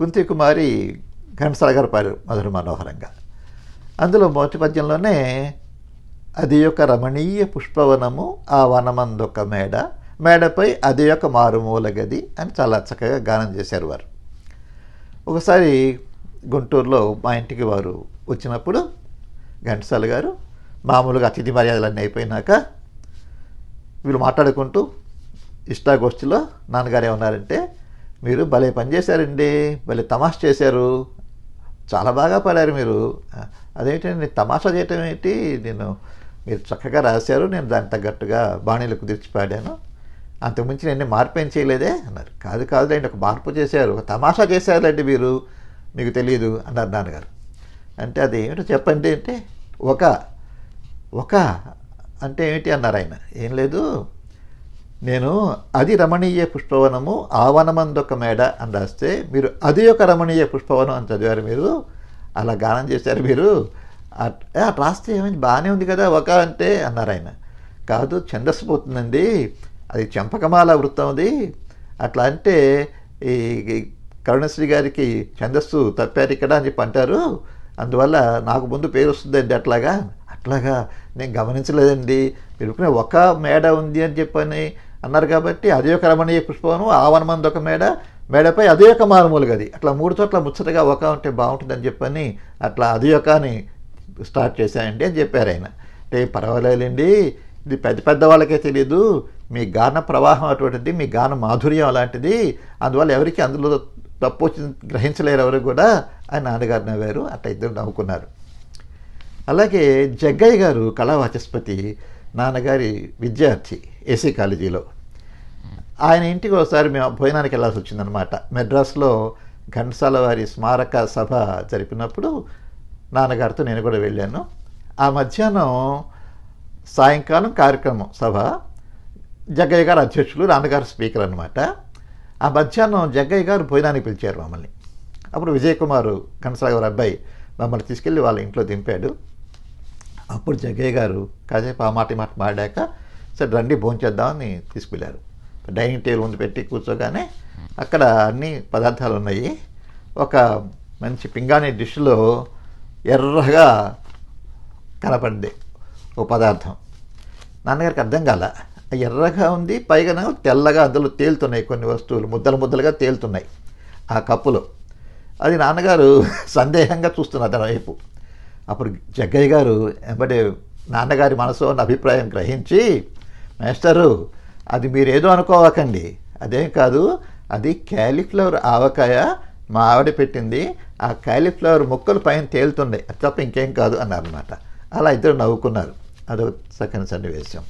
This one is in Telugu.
కుంతి కుమారి ఘంటసాల గారు పారు మధుర మనోహరంగా. అందులో మొదటి పద్యంలోనే అది యొక్క రమణీయ పుష్పవనము ఆ వనమందొక మేడ మేడపై అది యొక్క మారుమూల గది అని చాలా చక్కగా గానం చేశారు వారు. ఒకసారి గుంటూరులో మా ఇంటికి వారు వచ్చినప్పుడు ఘంటసాల గారు మామూలుగా అతిథి మర్యాదలన్నీ అయిపోయినాక వీళ్ళు మాట్లాడుకుంటూ ఇష్టాగోష్ఠిలో నాన్నగారు ఏమన్నారంటే మీరు భలే పని చేశారండి భలే తమాషా చేశారు. చాలా బాగా పాడారు మీరు. అదేమిటండి తమాషా చేయటం ఏంటి? నేను మీరు చక్కగా రాశారు నేను దానికి తగ్గట్టుగా బాణీలు కుదిర్చి పాడాను. అంతకుమించి నేను మార్పు ఏం చేయలేదే అన్నారు. కాదు కాదులేండి ఒక మార్పు చేశారు ఒక తమాషా చేశారులేండి మీరు. మీకు తెలియదు అన్నారు నాన్నగారు. అంటే అది ఏమిటో చెప్పండి అంటే ఒక ఒక అంటే ఏమిటి అన్నారు ఆయన. ఏం లేదు నేను అది రమణీయ పుష్పవనము ఆవనమందొక మేడ అని రాస్తే మీరు అది ఒక రమణీయ పుష్పవనం అని చదివారు మీరు. అలా గానం చేశారు మీరు. అట్- రాస్తే ఏమైంది? బాగానే ఉంది కదా ఒక అంటే అన్నారు ఆయన. కాదు ఛందస్సు పోతుందండి అది చెంపకమాల వృత్తం అది. అట్లా అంటే ఈ కరుణశ్రీ గారికి ఛందస్సు తప్పారు ఇక్కడ అని చెప్పి అంటారు. అందువల్ల నాకు ముందు పేరు వస్తుందండి అట్లాగా. అట్లాగా నేను గమనించలేదండి. మీరు ఒక మేడ ఉంది అని చెప్పని అన్నారు కాబట్టి అదే ఒక రమణీయ పుష్పవనం ఆవనమంది ఒక మేడ మేడపై అదే ఒక మారుమూల గది. అట్లా మూడు చోట్ల ముచ్చటగా ఒక ఉంటే బాగుంటుందని చెప్పని అట్లా అది ఒక అని స్టార్ట్ చేశానండి అని చెప్పారు ఆయన. అంటే పర్వాలేదండి ఇది పెద్ద పెద్ద వాళ్ళకే తెలియదు మీ గాన ప్రవాహం అటువంటిది మీ గాన మాధుర్యం అలాంటిది అందువల్ల ఎవరికి అందులో తప్పు గ్రహించలేరు ఎవరు కూడా ఆయన నాన్నగారు నవ్వారు అట్లా ఇద్దరు నవ్వుకున్నారు. అలాగే జగ్గయ్య గారు కళావాచస్పతి నాన్నగారి విద్యార్థి ఏసీ కాలేజీలో. ఆయన ఇంటికి ఒకసారి మేము భోజనానికి వెళ్ళాల్సి వచ్చిందనమాట మెడ్రాస్లో ఘంటసాల వారి స్మారక సభ జరిపినప్పుడు నాన్నగారితో నేను కూడా వెళ్ళాను. ఆ మధ్యాహ్నం సాయంకాలం కార్యక్రమం సభ. జగ్గయ్య గారు అధ్యక్షులు నాన్నగారు స్పీకర్ అనమాట ఆ మధ్యాహ్నం జగ్గయ్య గారు భోజనానికి పిలిచారు మమ్మల్ని. అప్పుడు విజయ్ కుమార్ ఘంటసాల గారి అబ్బాయి మమ్మల్ని తీసుకెళ్ళి వాళ్ళ ఇంట్లో దింపాడు. అప్పుడు జగ్గయ్య గారు కాసేపు ఆ మాట మాట మాడాక సరే రండి భోంచేద్దామని తీసుకువెళ్ళారు డైనింగ్ టేబుల్ ముందు పెట్టి కూర్చోగానే అక్కడ అన్ని పదార్థాలు ఉన్నాయి. ఒక మంచి పింగాణి డిష్లో ఎర్రగా కనపడింది ఓ పదార్థం. నాన్నగారికి అర్థం కాల ఎర్రగా ఉంది పైగా తెల్లగా అందులో తేలుతున్నాయి కొన్ని వస్తువులు ముద్దలు ముద్దలుగా తేలుతున్నాయి ఆ కప్పులో. అది నాన్నగారు సందేహంగా చూస్తున్నారు తన వైపు. అప్పుడు జగ్గయ్య గారు వెంబడే నాన్నగారి మనసులో ఉన్న అభిప్రాయం గ్రహించి మేస్టరు అది మీరేదో అనుకోవకండి. అదేం కాదు అది క్యాలీఫ్లవర్ ఆవకాయ మా ఆవిడ పెట్టింది. ఆ క్యాలీఫ్లవర్ ముక్కలు పైన తేలుతున్నాయి. అది తప్ప ఇంకేం కాదు అన్నారనమాట అలా ఇద్దరు నవ్వుకున్నారు. అదొక చక్కని సన్నివేశం.